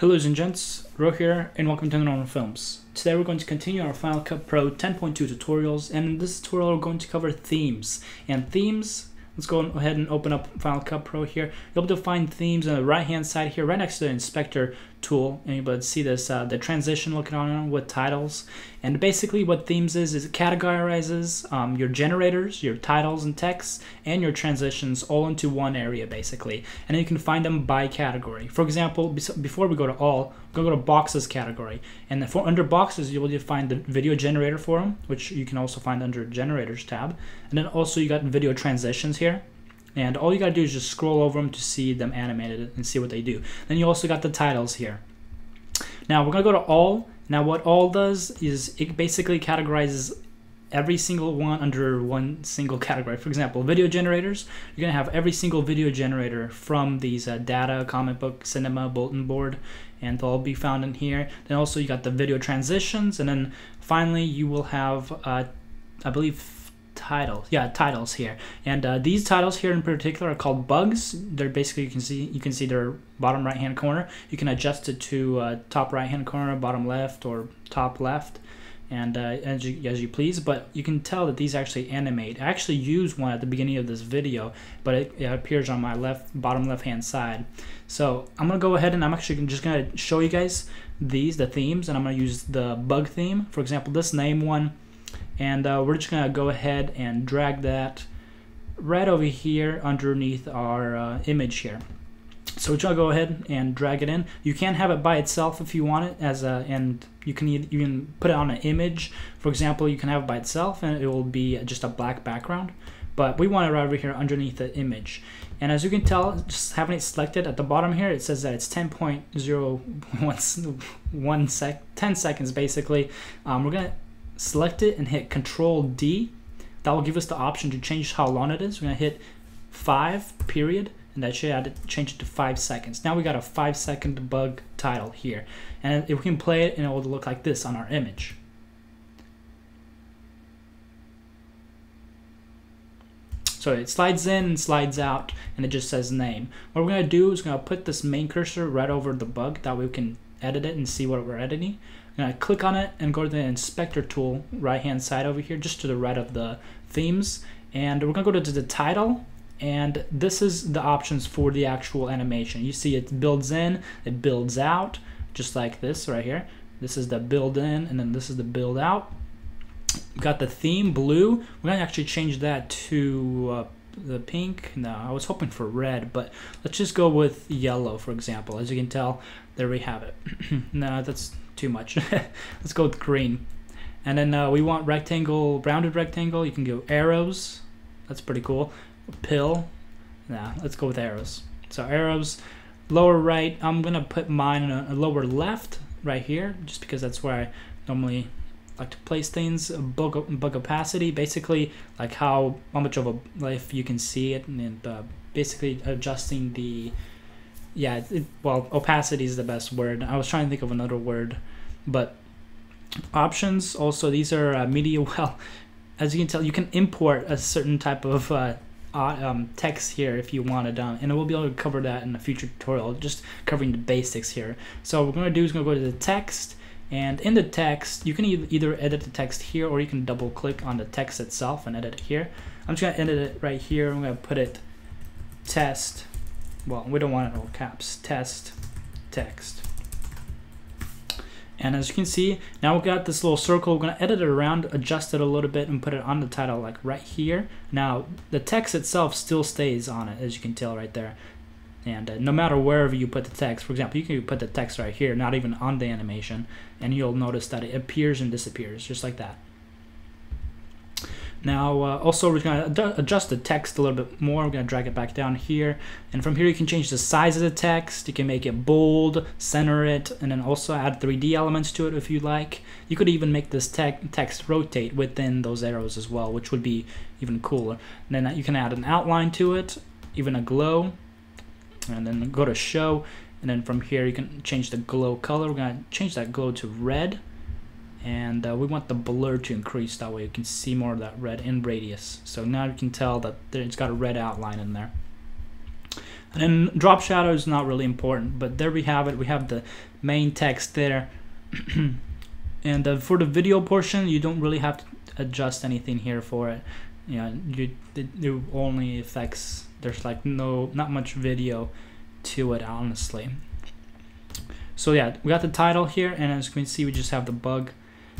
Hello and gents, Ro here and welcome to NOandROfilms. Today we're going to continue our Final Cut Pro 10.2 tutorials and in this tutorial we're going to cover themes. And themes Let's go ahead and open up Final Cut Pro here. You'll be able to find themes on the right hand side here, right next to the inspector tool. And you'll be able to see this, uh, the transition looking on with titles. And basically what themes is, is it categorizes um, your generators, your titles and texts, and your transitions all into one area basically. And you can find them by category. For example, before we go to all, we're to go to boxes category. And for under boxes, you will find the video generator for them, which you can also find under generators tab. And then also you got video transitions here. And all you gotta do is just scroll over them to see them animated and see what they do. Then you also got the titles here. Now we're gonna go to all. Now what all does is it basically categorizes every single one under one single category. For example, video generators, you're gonna have every single video generator from these uh, data, comic book, cinema, bulletin board, and they'll all be found in here. Then also you got the video transitions, and then finally you will have, uh, I believe, titles. Yeah, titles here. And uh, these titles here in particular are called bugs. They're basically you can see you can see their bottom right hand corner. You can adjust it to uh, top right hand corner, bottom left, or top left, and uh, as you as you please. But you can tell that these actually animate. I actually used one at the beginning of this video, but it, it appears on my left bottom left hand side. So I'm gonna go ahead and I'm actually just gonna show you guys these the themes, and I'm gonna use the bug theme. For example, this name one and uh, we're just gonna go ahead and drag that right over here underneath our uh, image here. So we're gonna go ahead and drag it in. You can have it by itself if you want it as a, and you can even put it on an image. For example, you can have it by itself and it will be just a black background. But we want it right over here underneath the image. And as you can tell, just having it selected at the bottom here, it says that it's 10.01 sec, 10 seconds basically. Um, we're gonna select it and hit Control D. That will give us the option to change how long it is. We're gonna hit five period, and that should add change it to five seconds. Now we got a five second bug title here. And if we can play it, and it will look like this on our image. So it slides in and slides out, and it just says name. What we're gonna do is we're gonna put this main cursor right over the bug, that way we can edit it and see what we're editing. And I'm click on it and go to the inspector tool right hand side over here just to the right of the themes. And we're gonna go to the title and this is the options for the actual animation. You see it builds in it builds out just like this right here. This is the build in and then this is the build out. We've got the theme blue. We're gonna actually change that to uh, the pink no I was hoping for red but let's just go with yellow for example as you can tell there we have it no that's too much. Let's go with green. And then uh, we want rectangle, rounded rectangle. You can go arrows. That's pretty cool. Pill. Nah, let's go with arrows. So arrows, lower right. I'm gonna put mine in a lower left right here, just because that's where I normally like to place things. Bug, bug opacity, basically like how how much of a life you can see it, and uh, basically adjusting the yeah, it, well, opacity is the best word. I was trying to think of another word, but options also these are uh, media. Well, as you can tell, you can import a certain type of uh, um, text here if you wanted, um, and we'll be able to cover that in a future tutorial, just covering the basics here. So what we're going to do is going to go to the text, and in the text, you can either edit the text here or you can double click on the text itself and edit it here. I'm just to edit it right here. I'm to put it test well, we don't want it all caps, test text. And as you can see, now we've got this little circle. We're to edit it around, adjust it a little bit, and put it on the title like right here. Now, the text itself still stays on it, as you can tell right there. And uh, no matter wherever you put the text, for example, you can put the text right here, not even on the animation, and you'll notice that it appears and disappears, just like that. Now, uh, also we're going to adjust the text a little bit more. We're going to drag it back down here. And from here you can change the size of the text. You can make it bold, center it, and then also add 3D elements to it if you like. You could even make this te text rotate within those arrows as well, which would be even cooler. And then you can add an outline to it, even a glow. And then go to show. And then from here you can change the glow color. We're to change that glow to red and uh, we want the blur to increase that way you can see more of that red in radius so now you can tell that it's got a red outline in there And then drop shadow is not really important, but there we have it. We have the main text there. and uh, for the video portion, you don't really have to adjust anything here for it. Yeah, you it, only affects. There's like no not much video to it honestly. So yeah, we got the title here, and as you can see, we just have the bug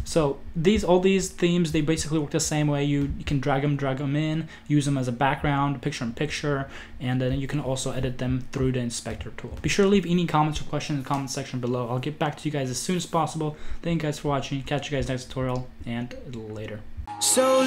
so these all these themes they basically work the same way. You, you can drag them, drag them in, use them as a background, picture in picture, and then you can also edit them through the inspector tool. Be sure to leave any comments or questions in the comment section below. I'll get back to you guys as soon as possible. Thank you guys for watching. Catch you guys next tutorial and later. So